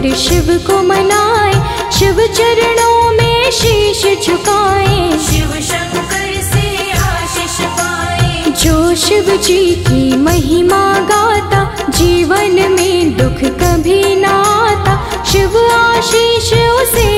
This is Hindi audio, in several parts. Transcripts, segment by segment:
कर शिव को मनाए शिव चरणों में शीश झुकाए शिव शंकर से आशीष पाए। जो शिव जी की महिमा गाता जीवन में दुख कभी ना आता शिव आशीष उसे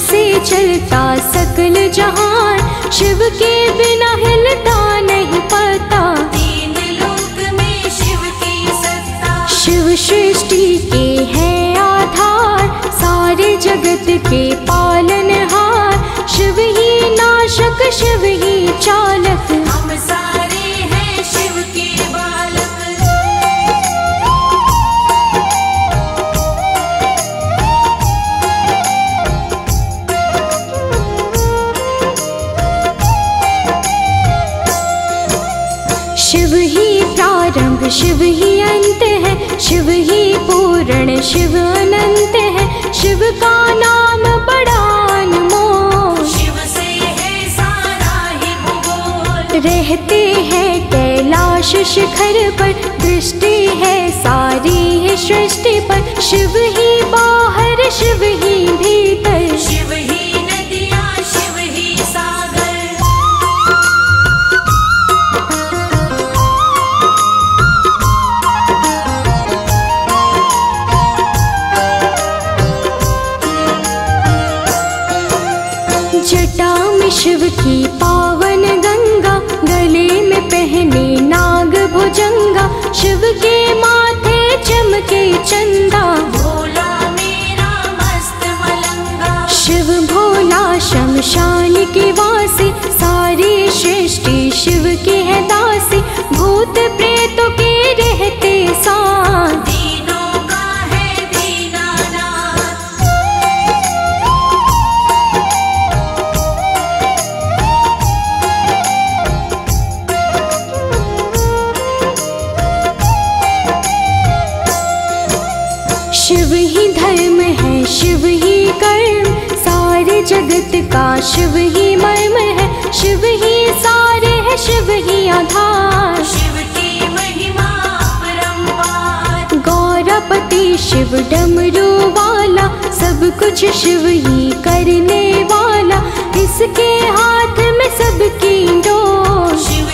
से चलता सकल जहान शिव के बिना हिलता नहीं पता। तीन लोक में शिव की सत्ता। शिव सृष्टि के है आधार सारे जगत के पालनहार। शिव ही नाशक शिव ही शिव ही अंत है, शिव ही पूर्ण, शिव अनंत है, शिव का नाम बड़ा अनमोल। शिव से है सारा ही भूगोल रहते हैं कैलाश शिखर पर, दृष्टि है सारी है सृष्टि पर, शिव ही बाहर, शिव ही भीतर। शिव ही चंदा। भोला मेरा मस्त मलंगा। शिव भोला शमशान के वासी सारी सृष्टि शिव की है दासी। जगत का शिव ही मर्म है शिव ही सारे है शिव ही आधार। शिव की महिमा गौरपति शिव डमरू वाला सब कुछ शिव ही करने वाला इसके हाथ में सबकी डोर। शिव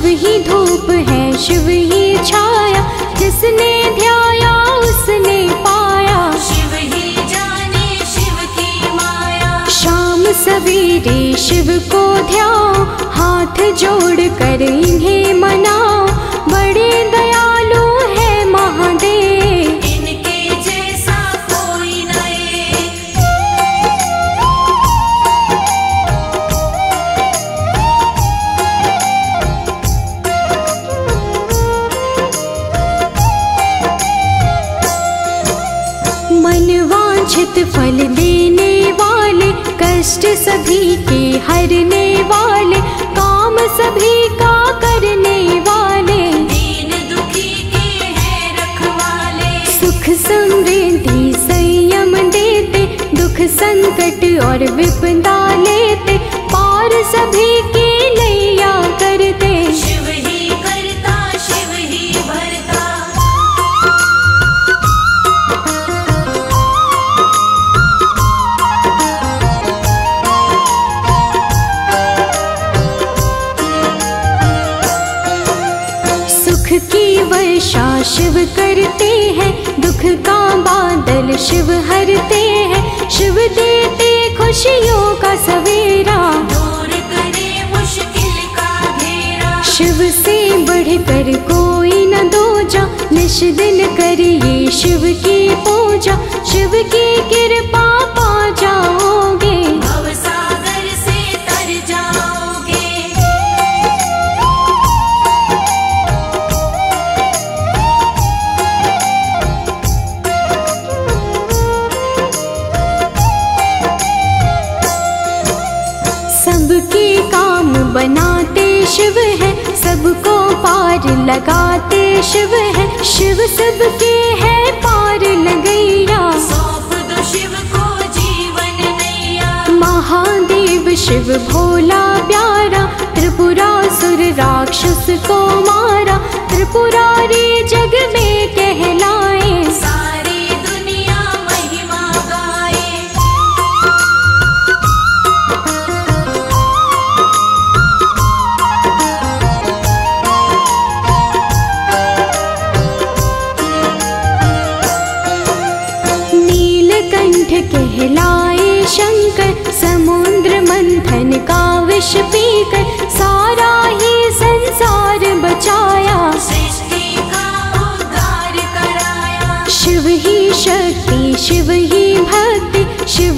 शिव ही धूप है शिव ही छाया जिसने ध्याया उसने पाया। शिव ही जाने शिव की माया। शाम सवेरे शिव को ध्या हाथ जोड़ कर इन्हें मनाओ। बड़े दयालु है महादेव। सभी के हरने वाले काम सभी का करने वाले। दीन दुखी के हैं रखवाले। सुख समृद्धि संयम देते दुख संकट और विपदा लेते। पार सभी करते हैं दुख का बादल शिव हरते हैं। शिव देते खुशियों का सवेरा। दूर करे मुश्किल का घेरा। शिव से बढ़कर कोई न दो जा निश दिन करिए शिव की पूजा। शिव की लगाते शिव है शिव सबके है पार लगैया सौंप दो शिव को जीवन नैया। महादेव शिव भोला प्यारा त्रिपुरासुर राक्षस को मारा त्रिपुरारी जग में कहलाए।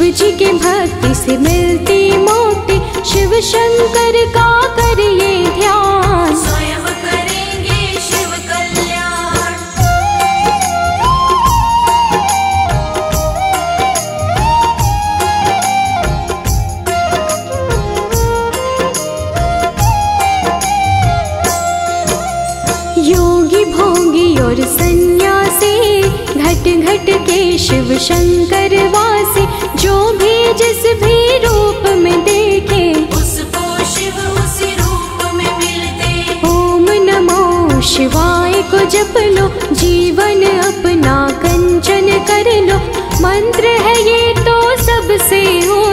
शिव जी के भक्ति से मिलती मुक्ति शिव शंकर का करिए ध्यान। स्वयं करेंगे शिव कल्याण। योगी भोगी और सन्यासी घट घट के शिव शंकर भी जिस भी रूप में देखे। उसको शिव उसी रूप में मिलते। ओम नमो शिवाय को जप लो जीवन अपना कंचन कर लो। मंत्र है ये तो सबसे उत्तम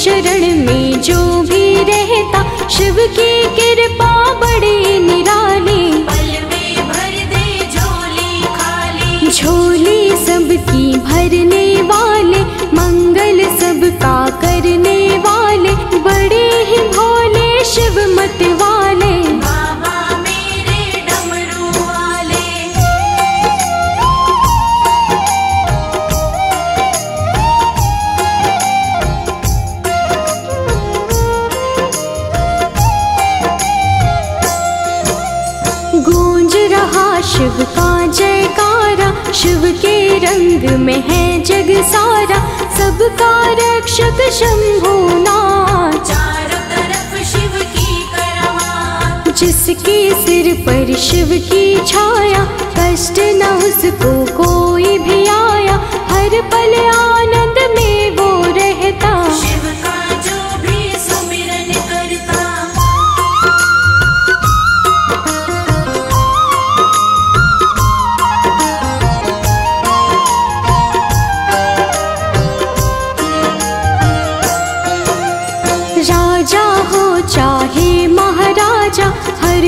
शरण में जो भी रहता, शिव की कृपा बड़ी निराली। पल में भर दे झोली खाली झोली सबकी भरने वाले, मंगल सबका करने रंग में है जग सारा। सबका रक्षक शंभुनाथ चारों तरफ़ शिव की करवा जिसके सिर पर शिव की छाया कष्ट न उसको कोई भी आया। हर पल आनंद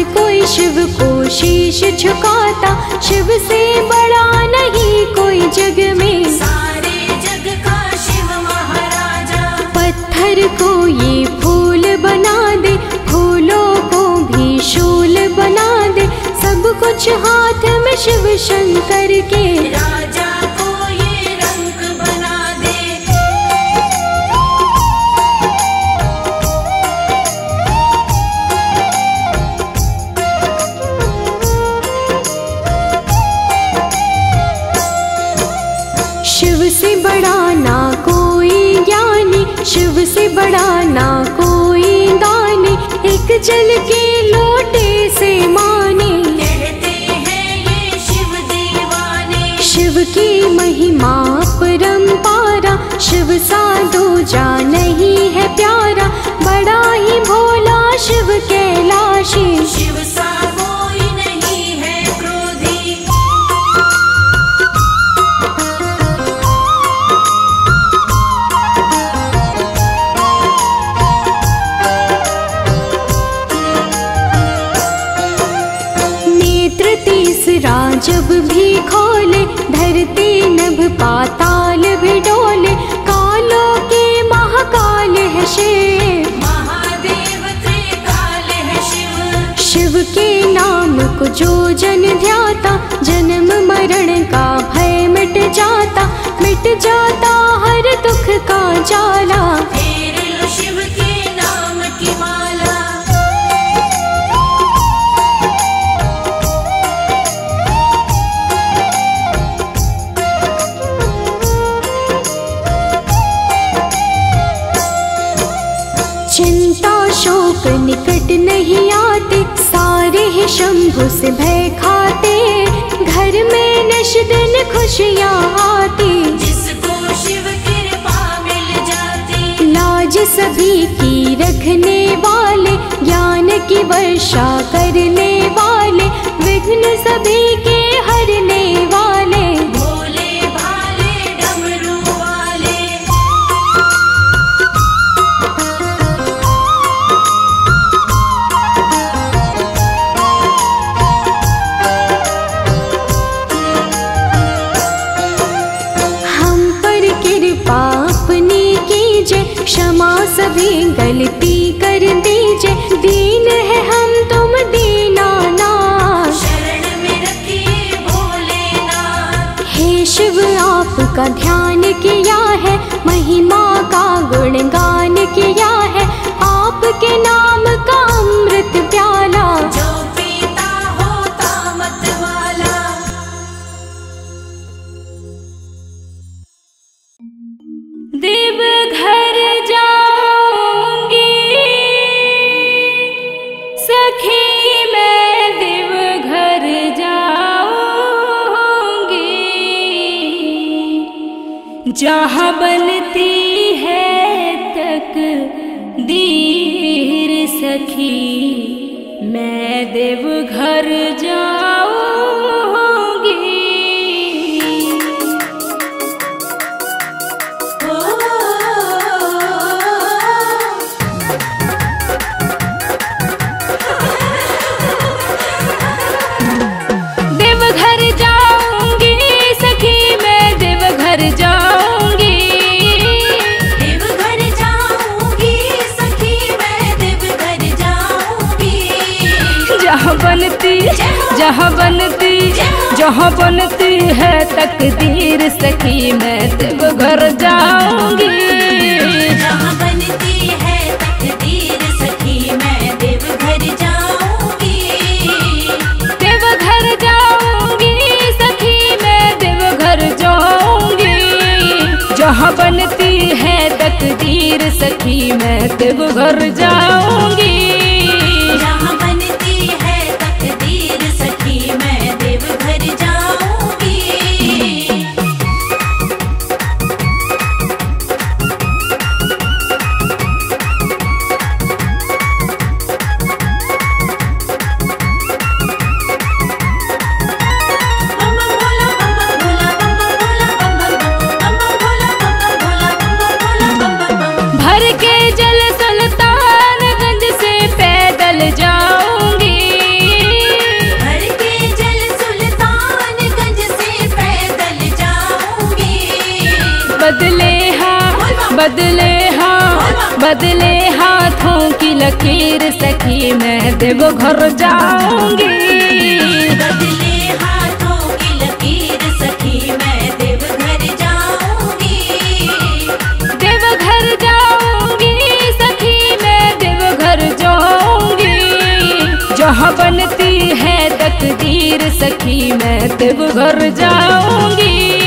कोई शिव को शीश झुकाता शिव से बड़ा नहीं कोई जग में। सारे जग का शिव महाराजा। पत्थर को ये फूल बना दे फूलों को भी शूल बना दे सब कुछ हाथ में शिव शंकर के। राजा जल के लोटे से माने। कहते हैं ये शिव दीवाने। शिव की महिमा परम्पारा शिव साधु जा नहीं है प्यारा। बड़ा ही भोला शिव कैलाशी। शिव जो जन ध्याता, जन्म मरण का भय मिट जाता मिट जाता, हर दुख का जाला। शंभु से भय खाते घर में नश दिन खुशियाँ आती। जिसको शिव कृपा मिल जाती। लाज सभी की रखने वाले ज्ञान की वर्षा करने वाले विघ्न सभी के हरने आपका ध्यान किया है, महिमा का गुणगान किया है, आपके नाम का अमृत प्याला। जो पीता होता मत वाला। देव जहाँ बनती है तक दीर सखी मैं देव घर जहाँ बनती जहाँ बनती है तकदीर सखी मैं देवघर जाऊँगी। जहाँ बनती है तकदीर सखी मैं देवघर जाऊँगी। देवघर जाऊँगी सखी मैं देवघर जाऊँगी। जहाँ बनती है तकदीर सखी मैं देवघर जाऊँगी। बदले हाँ बदले हाँ बदले हाथों की लकीर सखी मैं देवघर जाऊँगी। बदले हाथों की लकीर सखी मैं देवघर जाऊँगी। देवघर जाऊँगी सखी मैं देवघर जाऊँगी। जहाँ बनती है तकदीर सखी मैं देवघर जाऊँगी।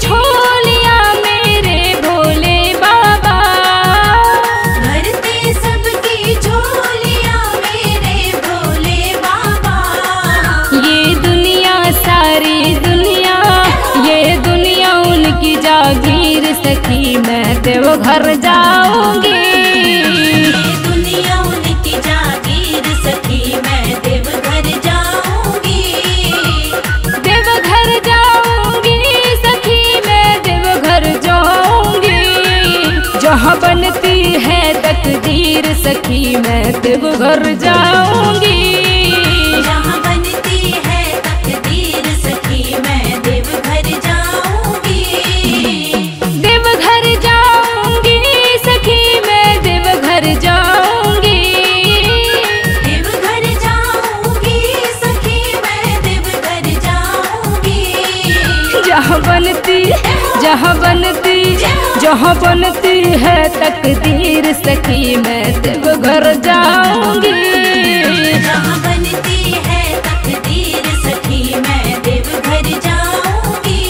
झोलियाँ मेरे भोले बाबा। भरते सबकी झोलियाँ मेरे भोले बाबा। ये दुनिया सारी दुनिया ये दुनिया उनकी जागीर सखी मैं देव घर जाऊँगी सखी मैं देव घर जाऊँगी। जहाँ बनती है तकदीर सखी मैं देवघर जाऊँगी। देवघर जाऊँगी सखी मैं देवघर जाऊँगी। देवघर जाऊँगी सखी मैं देवघर जाऊँगी। जहाँ बनती जहाँ जहाँ बनती है तकदीर सखी मैं देवघर जाऊँगी। जहाँ बनती है तकदीर सखी मैं देवघर जाऊँगी।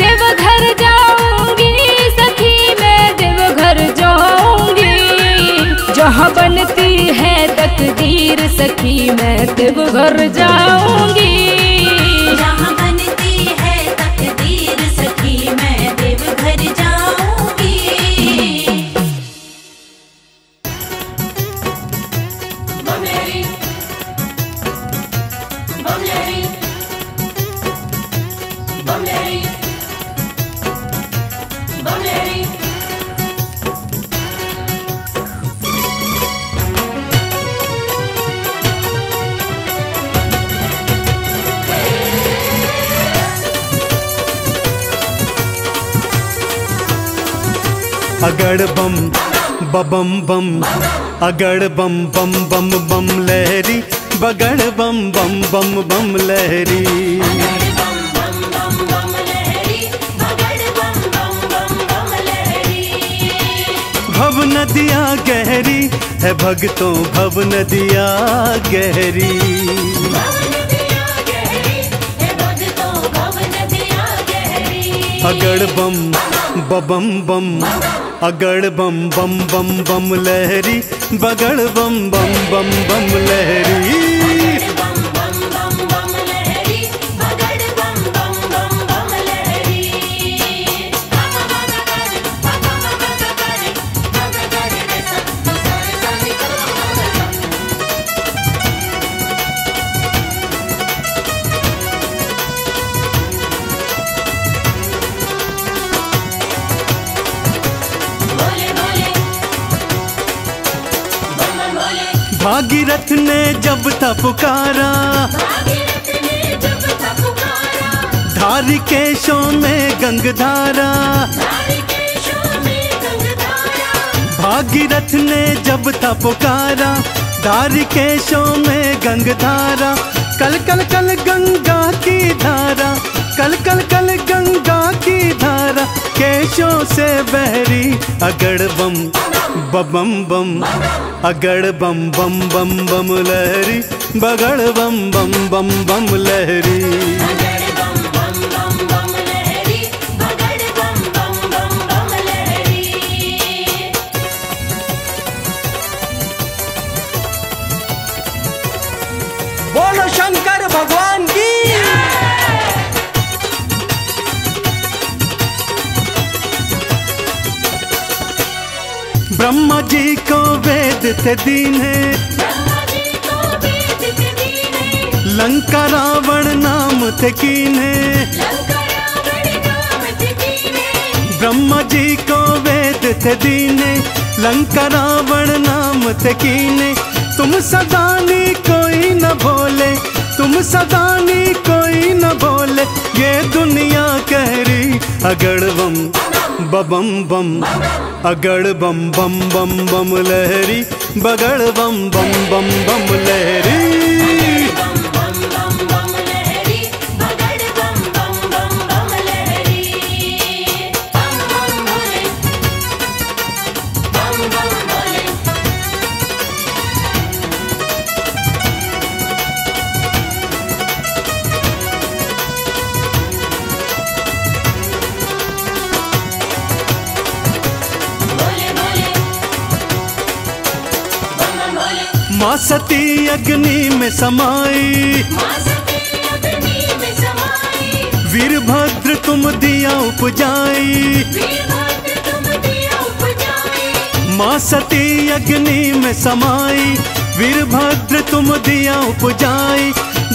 देवघर जाऊँगी सखी मैं देवघर जाऊँगी। जहाँ बनती है तकदीर सखी मैं देवघर जाऊँगी। अगड़ बम बबम बम अगड़ बम बम बम बम लहरी बगड़ बम बम बम बम लहरी। बम बम बम बम बम बम बम बम भव नदिया गहरी है भगतों भव नदिया गहरी। अगड़ बम बबम बम अगड़ बम बम बम बम लहरी बगड़ बम बम बम बम लहरी। भागीरथ ने जब था पुकारा भागीरथ ने जब धारी केशों में गंगधारा धारी। भागीरथ ने जब था पुकारा धारी केशों में गंगधारा कल कल कल गंगा की धारा। कल कल कल गंगा की धारा केशों से बहरी, अगड़ बम बम बम, अगड़ बम बम बम बम लहरी, बगड़ बम बम बम बम लहरी। थे दीने दीने लंका रावण नाम थे कीने ब्रह्मा जी को वेद थे दीने लंका रावण नाम थे कीने तुम सदानी कोई न बोले तुम सदानी कोई न बोले ये दुनिया कह रही अगड़ बम बबम बम अगड़ बम बम बम बम लहरी बगड़ बम बम बम बम लहरी। सती अग्नि में समाई। हाँ, वीरभद्र तुम दिया उपजाई। माँ सती अग्नि में समाई। वीरभद्र तुम दिया उपजाई।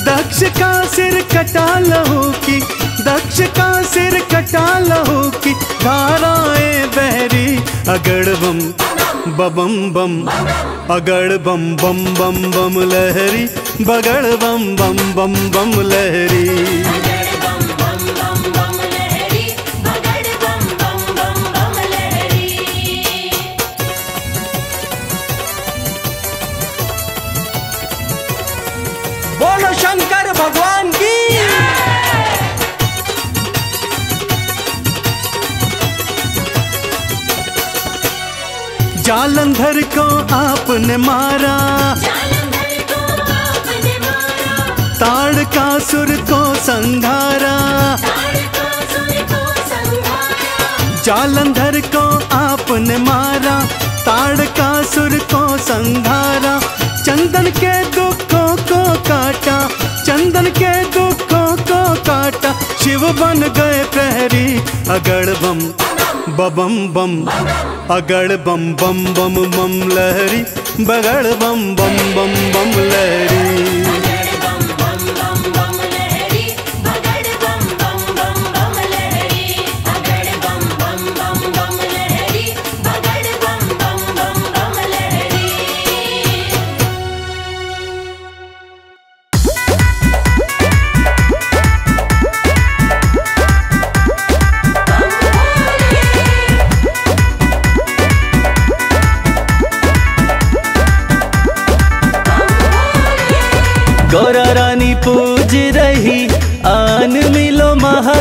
दक्ष का सिर कटा लहो की दक्ष का सिर कटा लहो की धाराएँ बहरी अगड़वम बबम बम अगड़ बम बम बम बम लहरी बगड़ बम बम बम बम लहरी। जालंधर को आपने मारा। ताड़ का सुर को संघारा जालंधर को आपने मारा। ताड़ का सुर को संघारा चंदन के दुखों को काटा। चंदन के दुखों को काटा। शिव बन गए प्रहरी अगड़ बम। बबम बम अगड़ बम बम बम बम लहरी बगड़ बम बम बम बम लहरी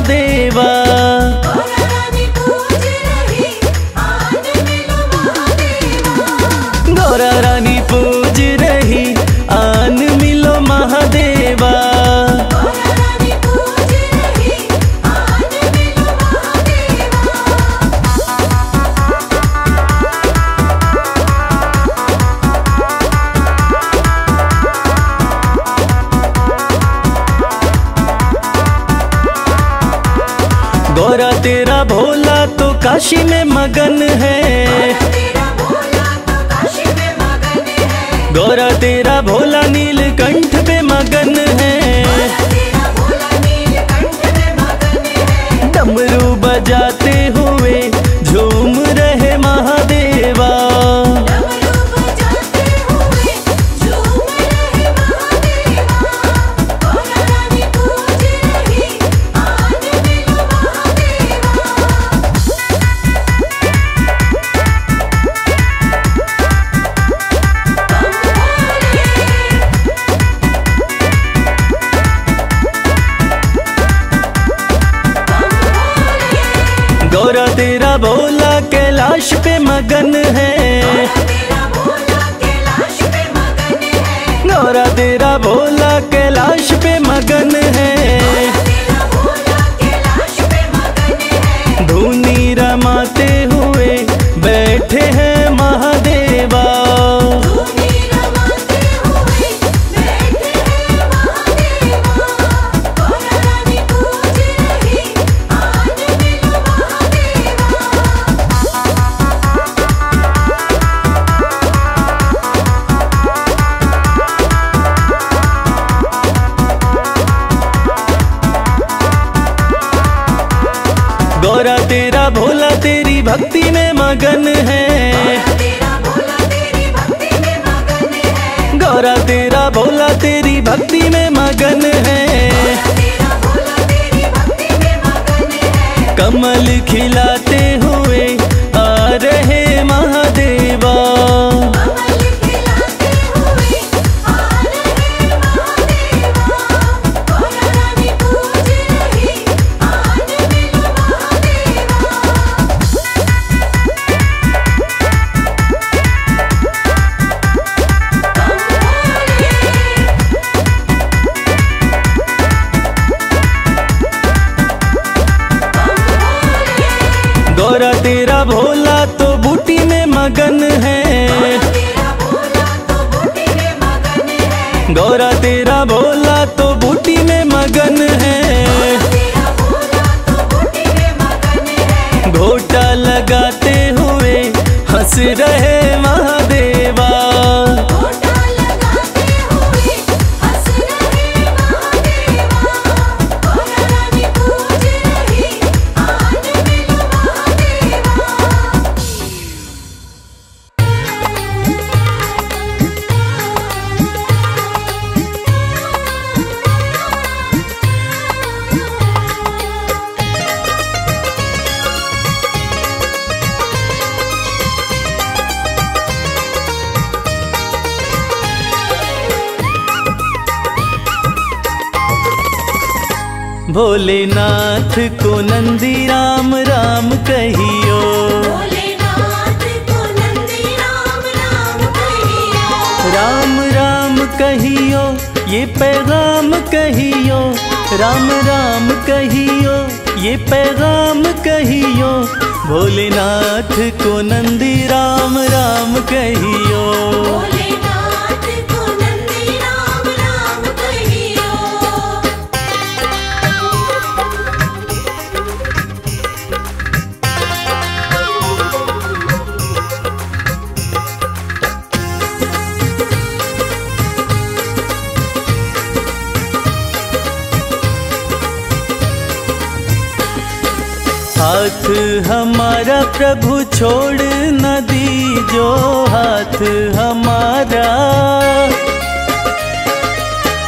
देवा गौरा तेरा भोला तो बूटी में मगन है। गौरा तेरा भोला तो बूटी में मगन है। घोटा लगाते हुए हंस रहे को नंदी राम राम कहियो। भोलेनाथ राम राम कहियो। राम राम कहियो ये पैगाम कहियो। राम राम कहियो ये पैगाम कहियो। भोलेनाथ को नंदी राम राम कहियो प्रभु छोड़ न दीजो हाथ हमारा।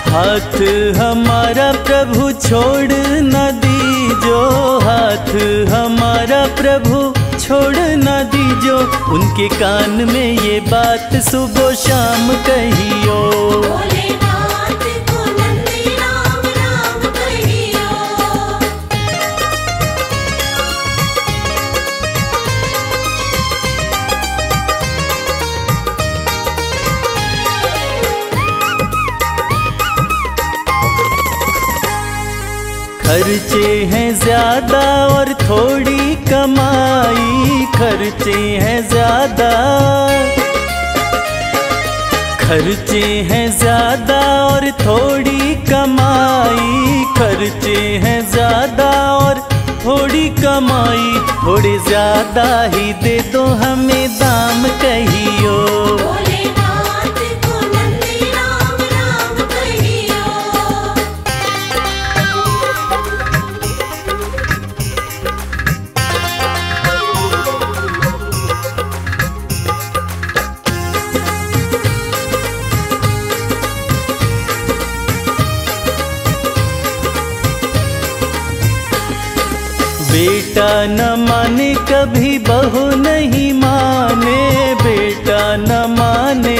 हाथ हमारा प्रभु छोड़ न दीजो, हाथ हमारा प्रभु छोड़ न दीजो। उनके कान में ये बात सुबह शाम कहियो। खर्चे हैं ज़्यादा और थोड़ी कमाई, खर्चे हैं ज़्यादा। खर्चे हैं ज़्यादा और थोड़ी कमाई, खर्चे हैं ज़्यादा और थोड़ी कमाई। थोड़ी ज़्यादा ही दे दो हमें दाम कहियो। बेटा न माने कभी बहू नहीं माने, बेटा न माने।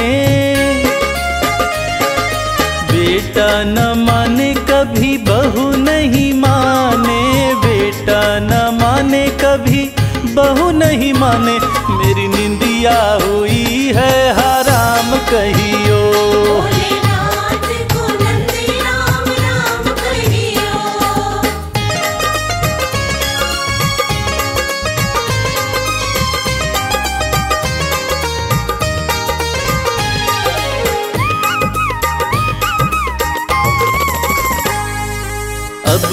बेटा न माने कभी बहू नहीं माने, बेटा न माने कभी बहू नहीं माने। मेरी निंदिया हुई है, हराम कहियो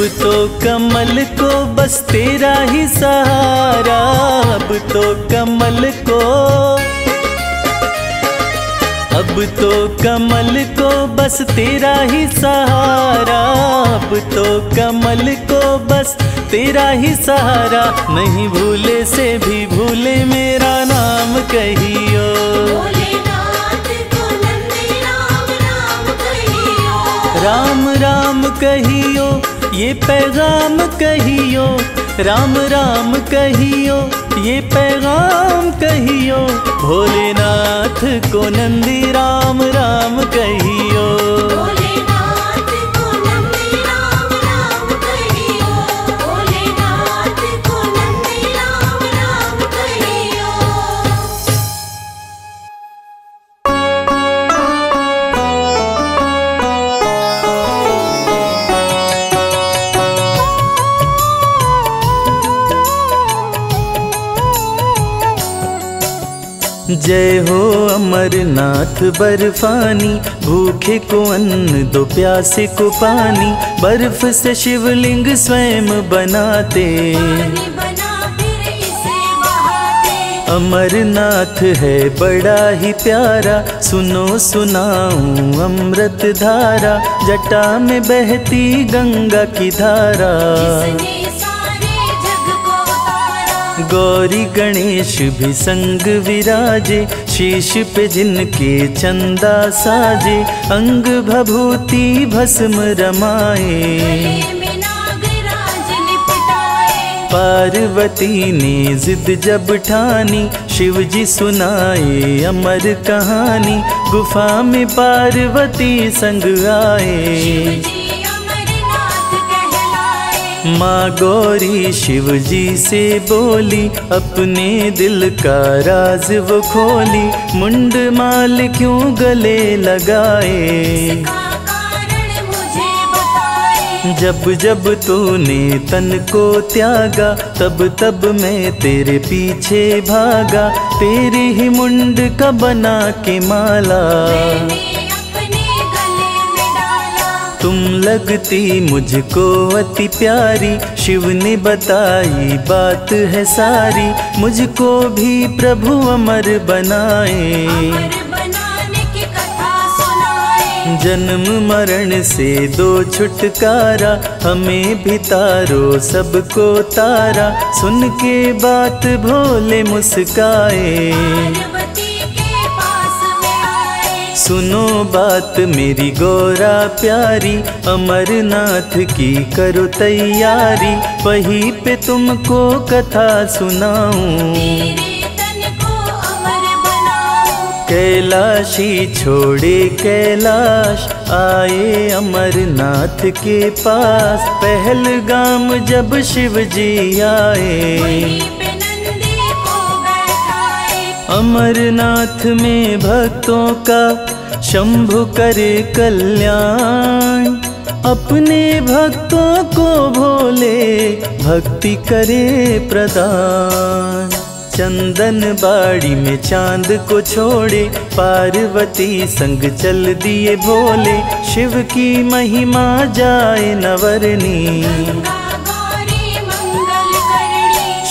तो कमल को बस तेरा ही सहारा अब तो कमल को। अब तो कमल को बस तेरा ही सहारा अब तो कमल को बस तेरा ही सहारा। नहीं भूले से भी भूले मेरा नाम कहियो। राम राम कहियो। ये पैगाम कहियो, राम राम कहियो, ये पैगाम कहियो, भोलेनाथ को नंदी राम राम कहियो। जय हो अमरनाथ बर्फानी भूखे को अन्न दो प्यासे को पानी बर्फ़ से शिवलिंग स्वयं बनाते। अमरनाथ है बड़ा ही प्यारा सुनो सुनाऊं अमृत धारा जटा में बहती गंगा की धारा। गौरी गणेश भी संग विराजे, शीश पे जिनके चंदा साजे, अंग भभूति भस्म रमाए। पार्वती ने जिद जब ठानी शिव जी सुनाए अमर कहानी, गुफा में पार्वती संग आए। माँ गौरी शिव जी से बोली, अपने दिल का राज वो खोली, मुंड माल क्यों गले लगाए? जब जब तूने तन को त्यागा, तब तब मैं तेरे पीछे भागा, तेरी ही मुंड का बना के माला। तुम लगती मुझको अति प्यारी। शिव ने बताई बात है सारी। मुझको भी प्रभु अमर बनाए। अमर बनाने की कथा सुनाए। जन्म मरण से दो छुटकारा। हमें भी तारो सबको तारा। सुन के बात भोले मुस्काए। सुनो बात मेरी गौरा प्यारी अमरनाथ की करो तैयारी। वहीं पे तुमको कथा सुनाऊं। कैलाशी छोड़े कैलाश आए अमरनाथ के पास। पहलगाम जब शिव जी आए अमरनाथ में भक्तों का शंभु करे कल्याण। अपने भक्तों को भोले, भक्ति करे प्रदान। चंदन बाड़ी में चाँद को छोड़े, पार्वती संग चल दिए भोले। शिव की महिमा जाए नवरनी।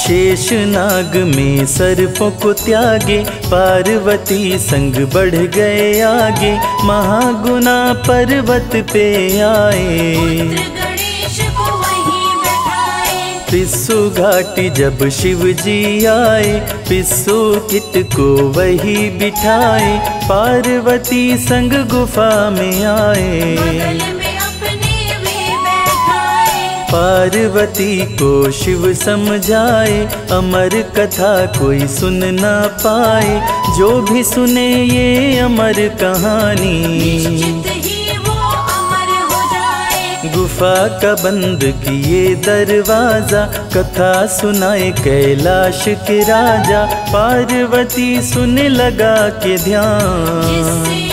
शेष नाग में सर्पों को त्यागे पार्वती संग बढ़ गए आगे महागुना पर्वत पे आए। पिस्सू घाटी जब शिव जी आए पिस्सू कित को वही बिठाए पार्वती संग गुफा में आए। पार्वती को शिव समझाए अमर कथा कोई सुन ना पाए। जो भी सुने ये अमर कहानी। निश्चित ही वो अमर हो जाए। गुफा का बंद किए दरवाज़ा कथा सुनाए कैलाश के राजा। पार्वती सुन लगा के ध्यान।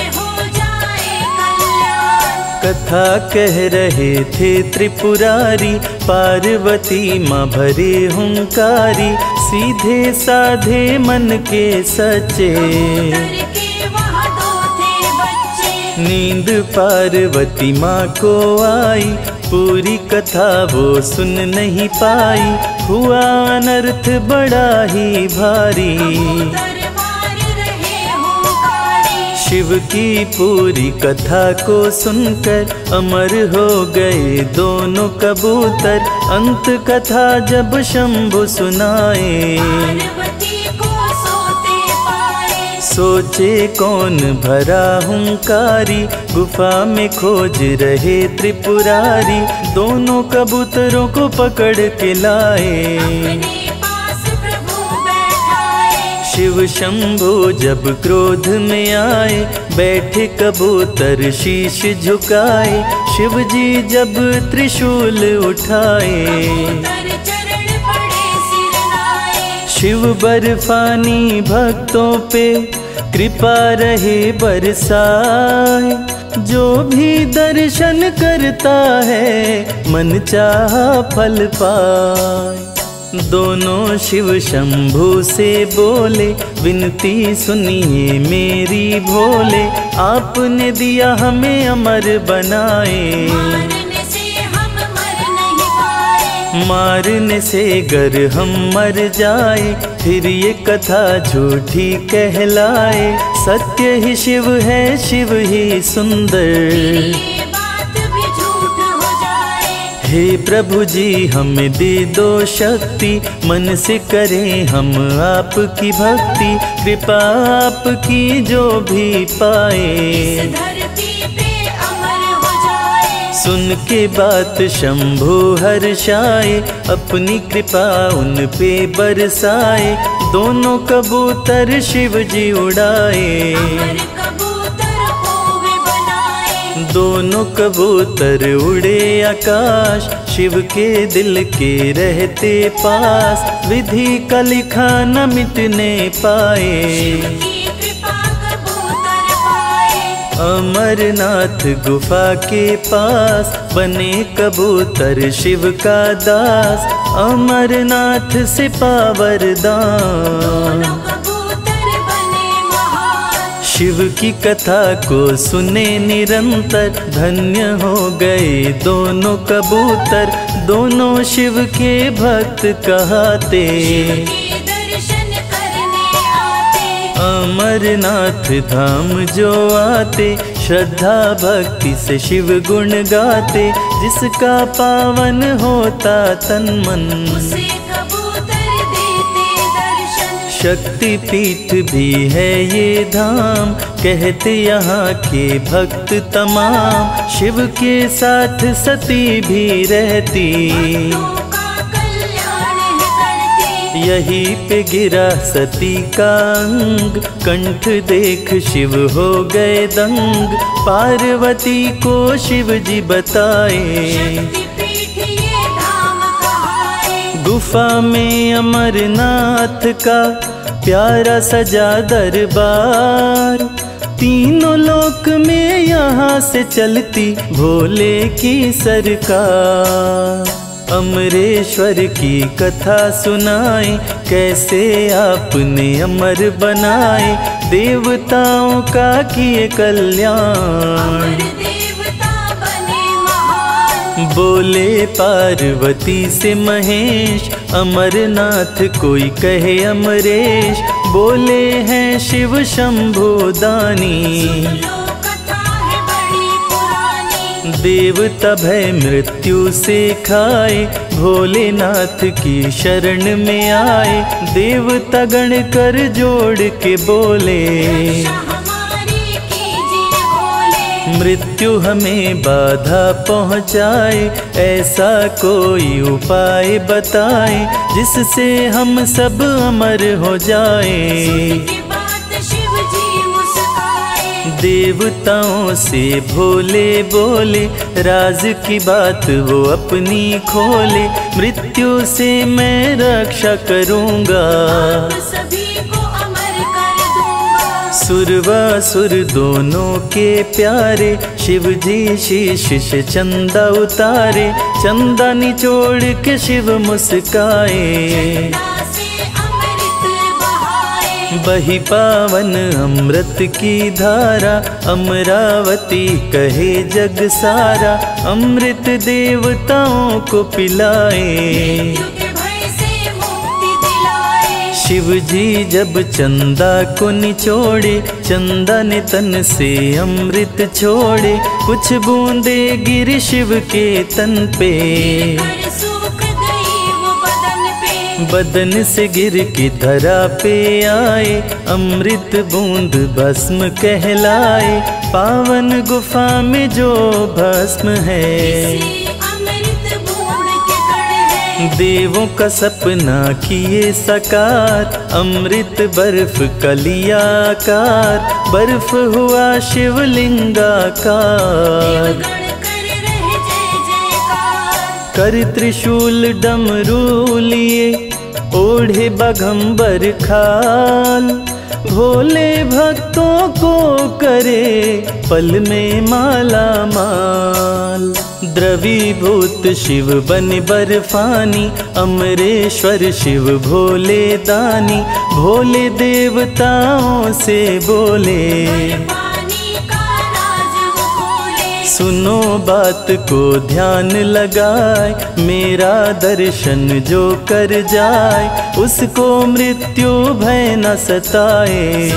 कथा कह रहे थे त्रिपुरारी, पार्वती माँ भरे हुंकारी, सीधे साधे मन के सचे नींद पार्वती माँ को आई, पूरी कथा वो सुन नहीं पाई, हुआ अनर्थ बड़ा ही भारी। शिव की पूरी कथा को सुनकर अमर हो गए दोनों कबूतर। अंत कथा जब शंभु सुनाए सोचे कौन भरा हुंकारी गुफा में खोज रहे त्रिपुरारी। दोनों कबूतरों को पकड़ के लाए। शिव शंभु जब क्रोध में आए बैठे कबूतर शीश झुकाए शिव जी जब त्रिशूल उठाए। शिव बर्फानी भक्तों पे कृपा रहे बरसाए। जो भी दर्शन करता है मन चाह फल पाए। दोनों शिव शंभु से बोले विनती सुनिए मेरी भोले आपने दिया हमें अमर बनाए। मारने से हम मर नहीं पाए। मारने से गर हम मर जाए फिर ये कथा झूठी कहलाए। सत्य ही शिव है शिव ही सुंदर। हे प्रभु जी हमें दे दो शक्ति। मन से करें हम आपकी भक्ति। कृपा आपकी जो भी पाए। सुन के बात शंभु हर्षाए। अपनी कृपा उन पे बरसाए। दोनों कबूतर शिव जी उड़ाए दोनों कबूतर उड़े आकाश, शिव के दिल के रहते पास, विधि का लिखा न मिटने पाए। अमरनाथ गुफा के पास बने कबूतर शिव का दास, अमरनाथ से पावर दान। शिव की कथा को सुने निरंतर, धन्य हो गए दोनों कबूतर। दोनों शिव के भक्त कहते। अमरनाथ धाम जो आते, श्रद्धा भक्ति से शिव गुण गाते। जिसका पावन होता तन मन। उसे शक्ति पीठ भी है ये धाम। कहते यहाँ के भक्त तमाम। शिव के साथ सती भी रहती। यही पे गिरा सती का अंग। कंठ देख शिव हो गए दंग। पार्वती को शिव जी बताए। गुफा में अमरनाथ का प्यारा सजा दरबार। तीनों लोक में यहाँ से चलती भोले की सरकार। अमरेश्वर की कथा सुनाए कैसे आपने अमर बनाए देवताओं का किए कल्याण। बोले पार्वती से महेश, अमरनाथ कोई कहे अमरेश। बोले हैं शिव शंभु दानी। है देवता भय मृत्यु से खाए, भोलेनाथ की शरण में आए। देवता गण कर जोड़ के बोले। मृत्यु हमें बाधा पहुँचाए, ऐसा कोई उपाय बताए, जिससे हम सब अमर हो जाए। देवताओं से भोले बोले, राज की बात वो अपनी खोले, मृत्यु से मैं रक्षा करूँगा। दूँगा सुरवा सुर दोनों के प्यारे शिव जी शीश चंदा उतारे चंदा निचोड़ के शिव मुस्काए। बही पावन अमृत की धारा, अमरावती कहे जग सारा, अमृत देवताओं को पिलाए। शिव जी जब चंदा को निचोड़े, चंदा ने तन से अमृत छोड़े। कुछ बूंदे गिर शिव के तन पे। बदन से गिर के धरा पे आए, अमृत बूंद भस्म कहलाए। पावन गुफा में जो भस्म है। देवों का सपना किए सकार, अमृत बर्फ़ कलियाकार बर्फ़ हुआ शिवलिंगाकार। कर त्रिशूल डमरू लिए, ओढ़े बघम्बर खाल। भोले भक्तों को करे पल में माला माल। द्रवीभूत शिव बन बर्फानी, अमरेश्वर शिव भोले दानी, भोले देवताओं से बोले। सुनो बात को ध्यान लगाए, मेरा दर्शन जो कर जाए, उसको मृत्यु भय न सताए।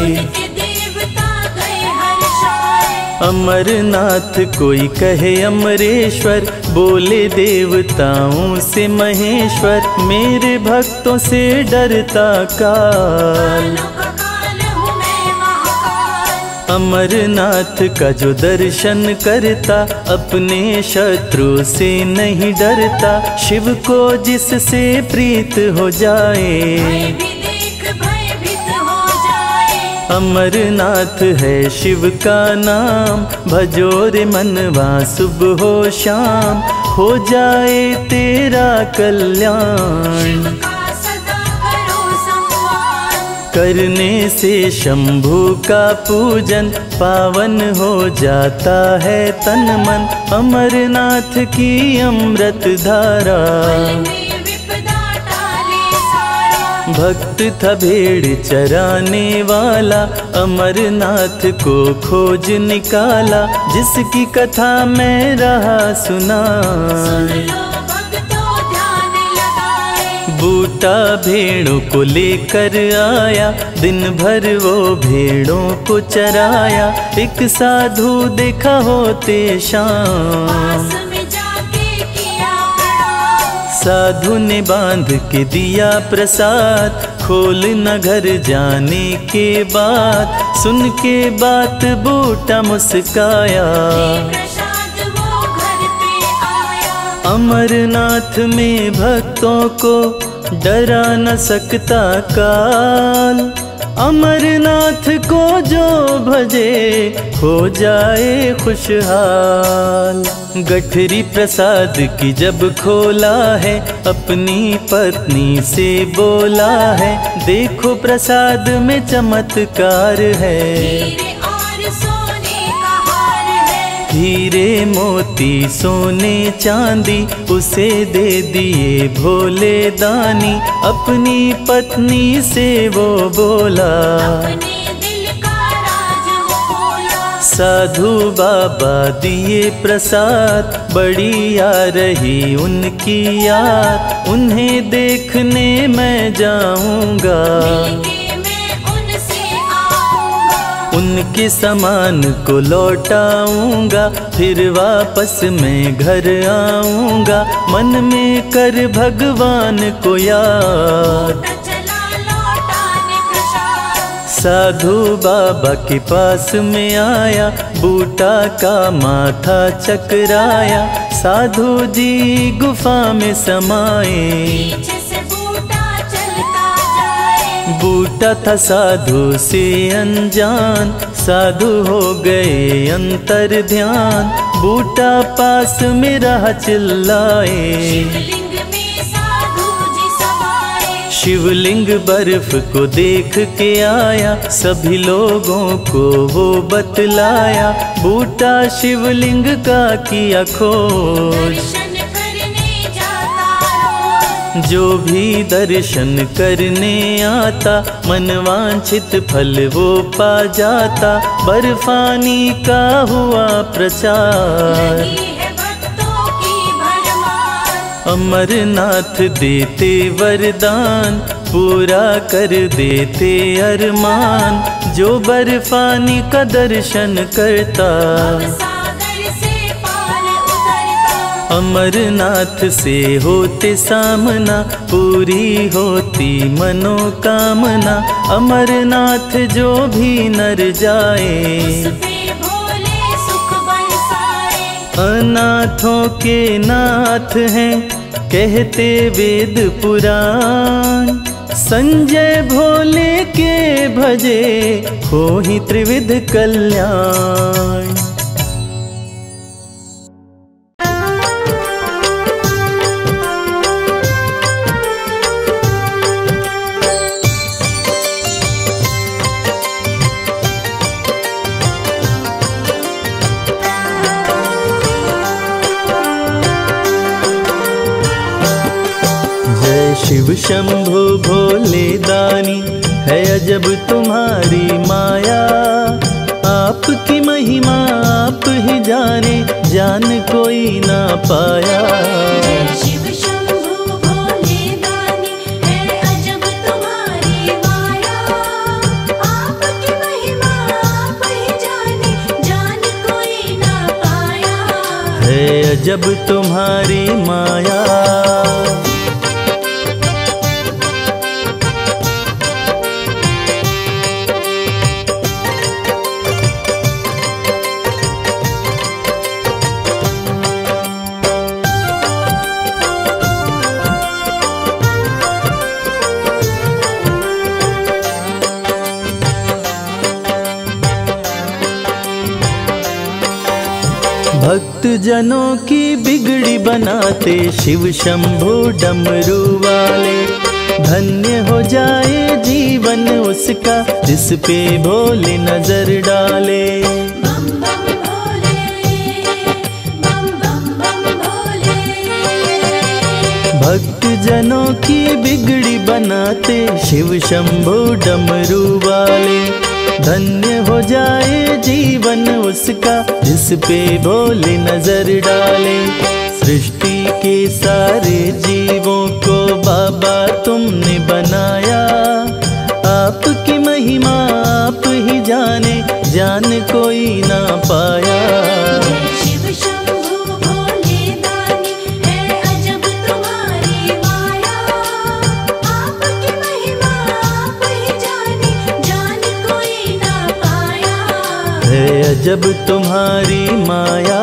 अमरनाथ कोई कहे, अमरेश्वर, बोले देवताओं से महेश्वर, मेरे भक्तों से डरता काल। अमरनाथ का जो दर्शन करता अपने शत्रु से नहीं डरता। शिव को जिससे प्रीत हो जाए भी देख भयभीत जाए। अमरनाथ है शिव का नाम। भजोर मनवा सुबह हो शाम। हो जाए तेरा कल्याण। करने से शंभु का पूजन पावन हो जाता है तन मन। अमरनाथ की अमृत धारा। भक्त था भेड़ चराने वाला अमरनाथ को खोज निकाला, जिसकी कथा मैं रहा सुना। बूटा भेड़ों को लेकर आया दिन भर वो भेड़ों को चराया। एक साधु देखा होते शाम। पास में जाके किया। प्रणाम साधु ने बाँध के दिया प्रसाद खोल न घर जाने के बाद। सुन के बात बूटा मुस्काया। प्रसाद वो घर पे आया। अमरनाथ में भक्तों को डरा न सकता काल। अमरनाथ को जो भजे, हो जाए खुशहाल। गठरी प्रसाद की जब खोला है, अपनी पत्नी से बोला है, देखो प्रसाद में चमत्कार है। हीरे मोती सोने चांदी उसे दे दिए भोले दानी। अपनी पत्नी से वो बोला अपने दिल का राज वो बोला। साधु बाबा दिए प्रसाद बड़ी आ रही उनकी याद। उन्हें देखने मैं जाऊँगा। उनके सामान को लौटाऊँगा, फिर वापस मैं घर आऊँगा। मन में कर भगवान को याद। साधु बाबा के पास में आया, बूटा का माथा चकराया। साधु जी गुफा में समाए बूटा था साधु से अनजान साधु हो गए अंतर ध्यान। बूटा पास में रहा चिल्लाए शिवलिंग में साधु जी समाए। शिवलिंग बर्फ़ को देख के आया सभी लोगों को वो बतलाया। बूटा शिवलिंग का किया खोज। जो भी दर्शन करने आता मनवांछित फल वो पा जाता। बर्फानी का हुआ प्रचार। अमरनाथ देते वरदान पूरा कर देते अरमान। जो बर्फानी का दर्शन करता। अमरनाथ से होते सामना पूरी होती मनोकामना। अमरनाथ जो भी नर जाए अनाथों के नाथ हैं कहते वेद पुराण। संजय भोले के भजे हो ही त्रिविध कल्याण। शिव शंभु भोले दानी है अजब तुम्हारी माया। आपकी महिमा आप ही जाने जान कोई ना पाया। शिव है अजब तुम्हारी माया। भक्त जनों की बिगड़ी बनाते शिव शंभु डमरू वाले। धन्य हो जाए जीवन उसका जिस पे भोले नज़र डाले। भक्त जनों की बिगड़ी बनाते शिव शंभु डमरू वाले। धन्य हो जाए जीवन उसका, जिस पे भोले नज़र डाले। सृष्टि के सारे जीवों को बाबा तुमने बनाया। आपकी महिमा आप ही जाने, जान कोई ना पाया। अजब तुम्हारी माया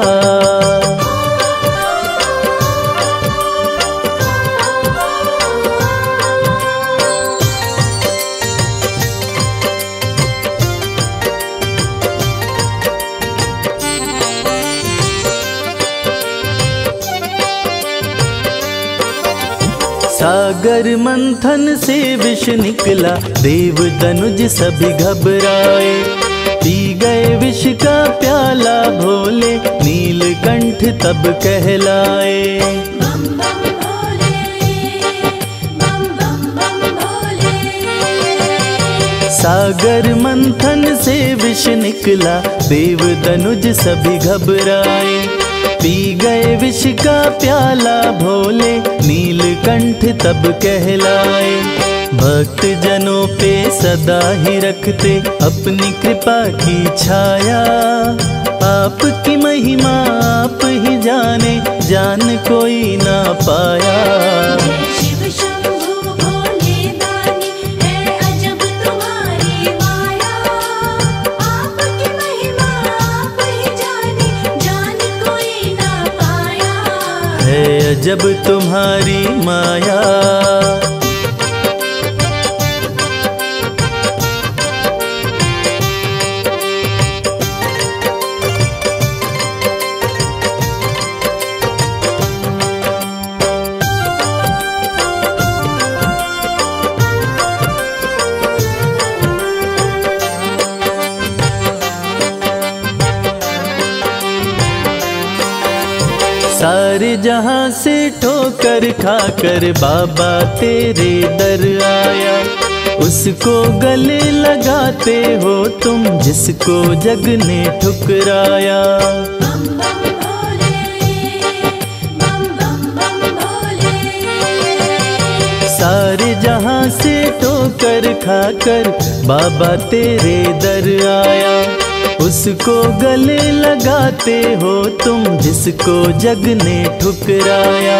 सागर मंथन से विष निकला देव तनुज सभी घबराए। पी गए विष का प्याला भोले नीलकंठ तब कहलाए। बम बम भोले बम बम बम भोले। सागर मंथन से विष निकला देव दनुज सभी घबराए। पी गए विष का प्याला भोले नीलकंठ तब कहलाए। भक्त जनों पे सदा ही रखते अपनी कृपा की छाया। आपकी महिमा आप ही जाने जान कोई ना पाया। है अजब तुम्हारी माया। जहाँ से ठोकर खाकर बाबा तेरे दर आया। उसको गले लगाते हो तुम जिसको जग ने ठुकराया। बम बम बम बम बम सारे जहाँ से ठोकर खाकर बाबा तेरे दर आया। उसको गले लगाते हो तुम जिसको जग ने ठुकराया।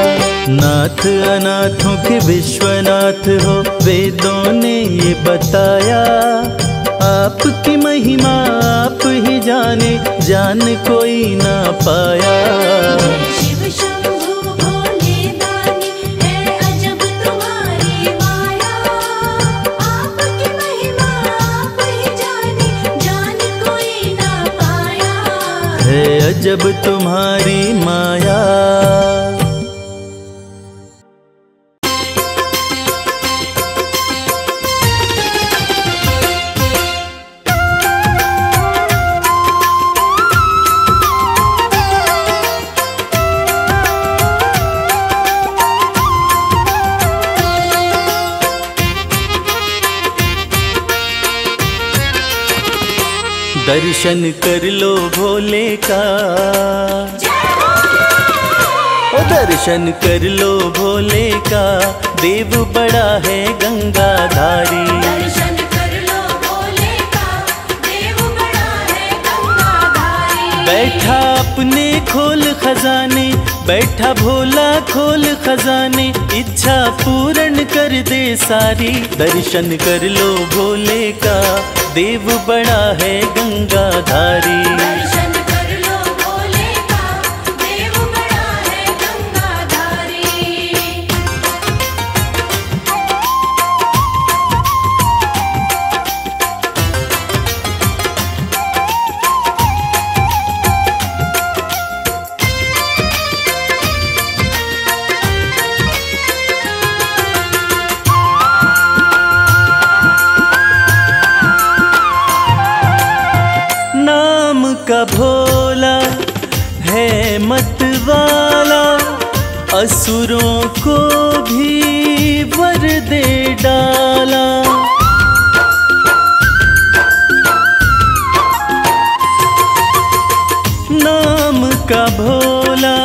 नाथ अनाथों के विश्वनाथ हो, वेदों ने ये बताया। आपकी महिमा आप ही जाने, जान कोई ना पाया। अजब तुम्हारी माया दर्शन कर लो भोले का। ओ दर्शन कर लो भोले का। देव बड़ा है गंगाधारी। दर्शन कर लो भोले का। देव बड़ा है गंगाधारी। बैठा अपने खोल खजाने बैठा भोला खोल खजाने इच्छा पूर्ण कर दे सारी। दर्शन कर लो भोले का। देव बड़ा है गंगाधारी। का भोला है मत वाला असुरों को भी वर दे डाला। नाम का भोला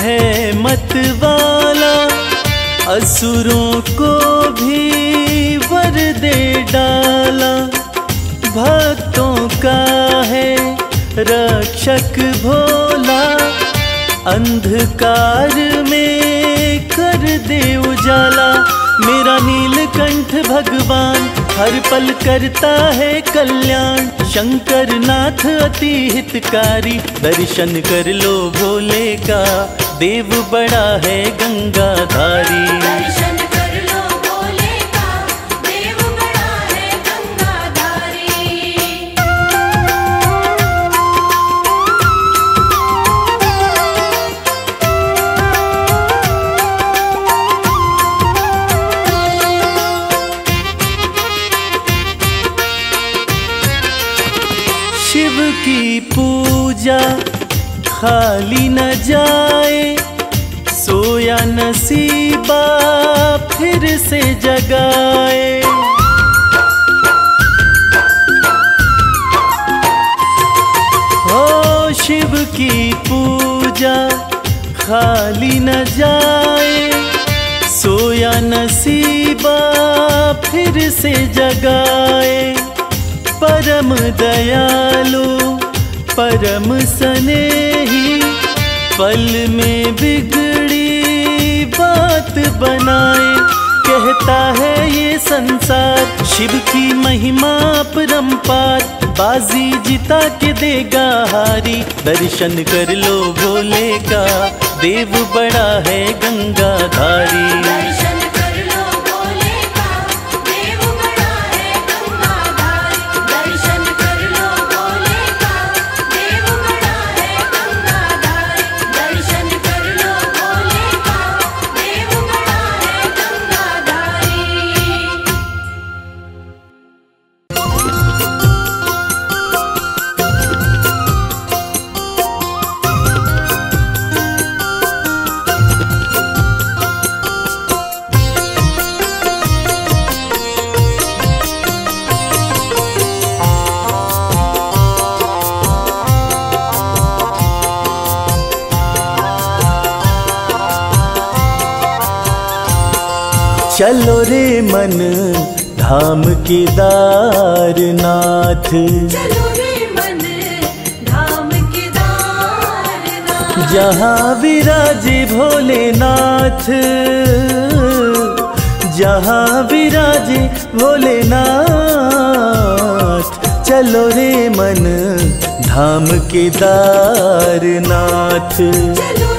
है मत वाला असुरों को भी वर दे डाला। भक्तों का है रक्षक भोला, अंधकार में कर दे उजाला। मेरा नीलकंठ भगवान, हर पल करता है कल्याण। शंकर नाथ अति हितकारी, दर्शन कर लो भोले का। देव बड़ा है गंगाधारी। जगाए हो शिव की पूजा खाली न जाए। सोया नसीबा फिर से जगाए। परम दयालु, परम स्नेही, पल में बिगड़ी बात बनाए। कहता है ये संसार, शिव की महिमा परम्पार बाजी जिता के देगा हारी, दर्शन कर लो भोले का। देव बड़ा है गंगाधारी। चलो रे मन धाम केदारनाथ। जहाँ विराजे भोलेनाथ जहाँ विराजे भोलेनाथ। चलो रे मन धाम केदारनाथ। चलो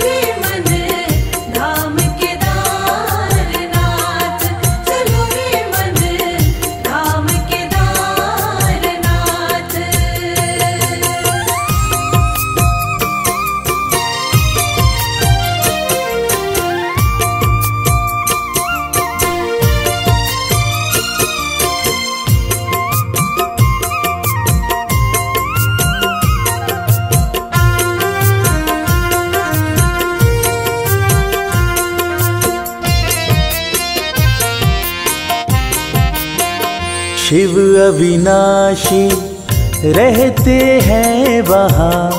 अविनाशी रहते हैं वहाँ।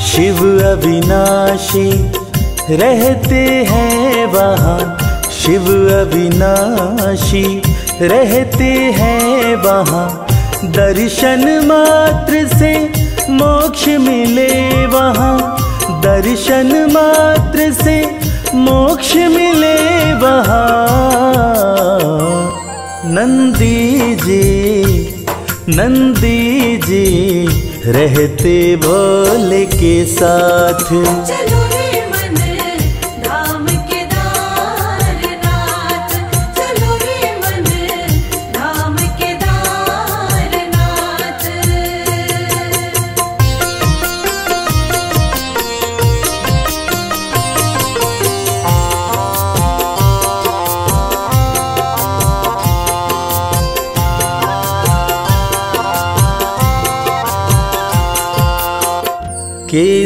शिव अविनाशी रहते हैं वहाँ। शिव अविनाशी रहते हैं वहाँ। दर्शन मात्र से मोक्ष मिले वहाँ। दर्शन मात्र से मोक्ष मिले वहाँ। नंदी जी नंदी जी रहते भोले के साथ।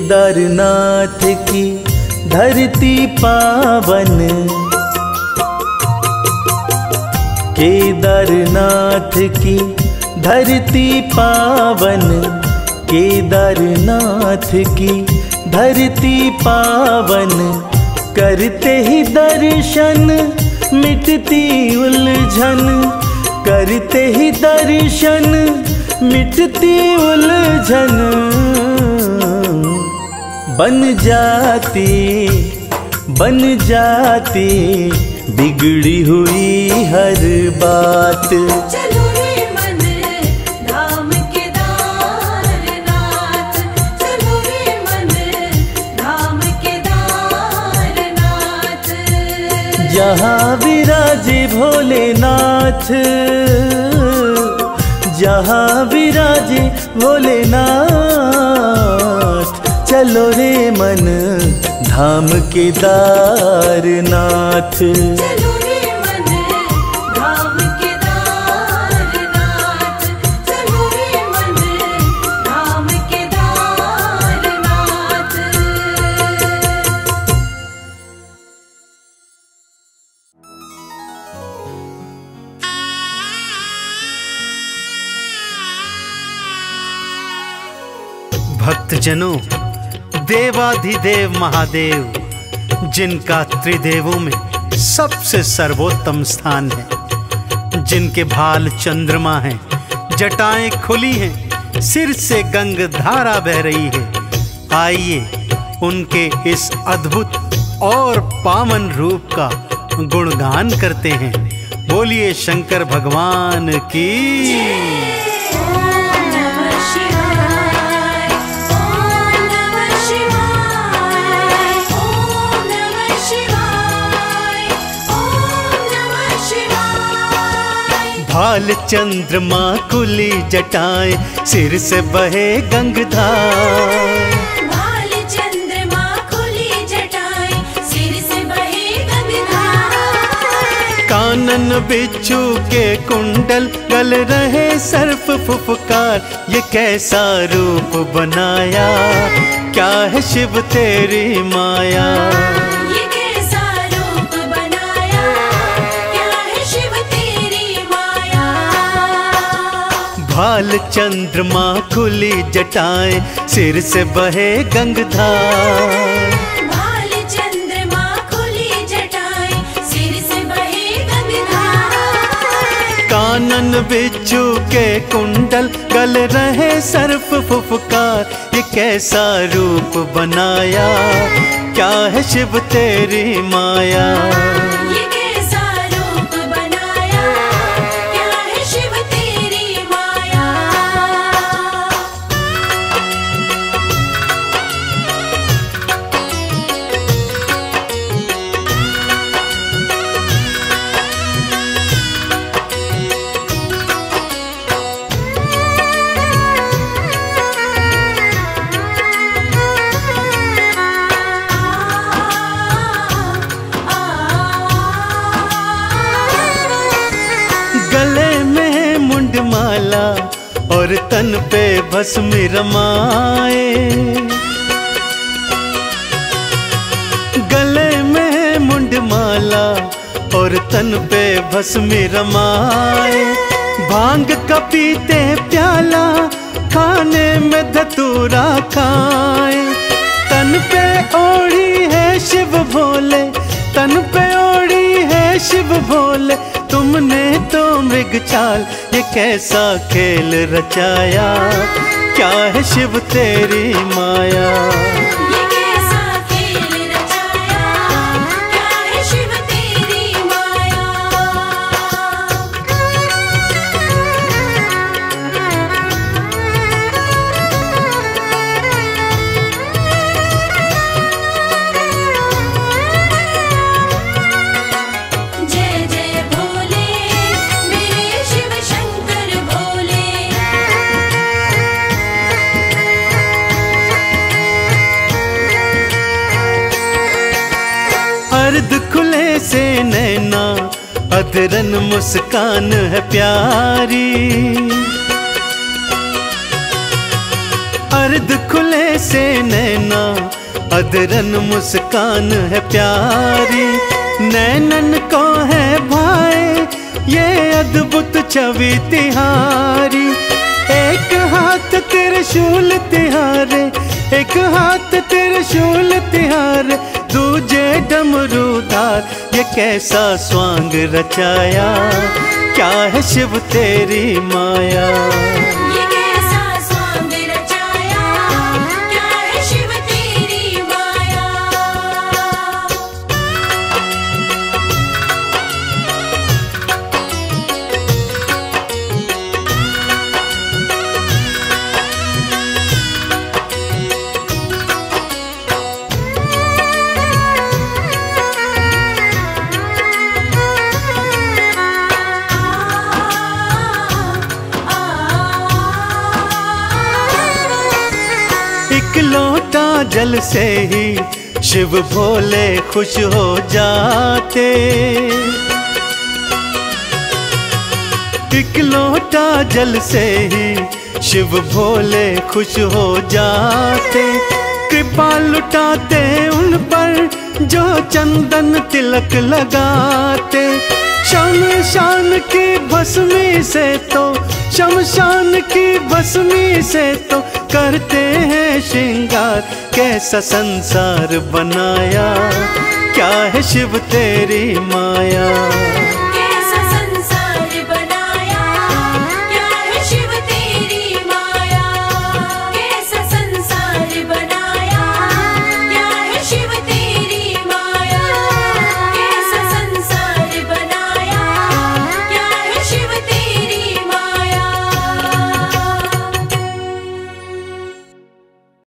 केदारनाथ की धरती पावन। केदारनाथ की धरती पावन। केदारनाथ की धरती पावन। करते ही दर्शन मिटती उलझन। करते ही दर्शन मिटती उलझन। बन जाती बन जाती बिगड़ी हुई हर बात। चलो रे मन धाम केदारनाथ चलो रे मन धाम केदारनाथ जहाँ विराजे भोलेनाथ जहाँ विराजे भोलेनाथ। चलो रे मन धाम केदारनाथ। चलो रे मन धाम केदारनाथ। चलो रे मन धाम केदारनाथ। भक्तजनों देवाधिदेव महादेव, जिनका त्रिदेवों में सबसे सर्वोत्तम स्थान है, जिनके भाल चंद्रमा हैं, जटाएँ खुली हैं, सिर से गंग धारा बह रही है। आइए, उनके इस अद्भुत और पावन रूप का गुणगान करते हैं। बोलिए शंकर भगवान की भाल चंद्रमा कुली जटाएँ सिर से बहे गंगधार खुली जटाएँ सिर से बहे गंगाधार कानन बिच्छू के कुंडल गल रहे सर्फ फुफकार ये कैसा रूप बनाया? क्या है शिव तेरी माया? भाल चंद्रमा खुली जटाएँ सिर से बहे गंगधार भाल चंद्रमा खुली जटाएँ सिर से बहे गंगाधार कानन बिच्छू के कुंडल गल रहे सर्फ फुफकार ये कैसा रूप बनाया? क्या है शिव तेरी माया? तन पे भस्म रमाए गले में मुंड माला और तन पे भस्म रमाए भाँग का पीते प्याला, खाने में धतूरा खाए। तन पे ओढ़ी है शिव भोले, तन पे ओढ़ी है शिव भोले, तुमने मृग चाल ये कैसा खेल रचाया? क्या है शिव तेरी माया? अधरन मुस्कान है प्यारी। अर्ध खुले से नैना अधरन मुस्कान है प्यारी। नैनन को है भाई, ये अद्भुत छवि तिहारी। एक हाथ त्रिशूल तिहारे, एक हाथ त्रिशूल तिहारे दूजे डमरूदार ये कैसा स्वांग रचाया? क्या है शिव तेरी माया? जल से ही शिव भोले खुश हो जाते। एक लोटा जल से ही शिव भोले खुश हो जाते। कृपा लुटाते उन पर जो चंदन तिलक लगाते। शमशान की भस्मी से तो शमशान की बसमी से तो करते हैं श्रृंगार। कैसा संसार बनाया, क्या है शिव तेरी माया?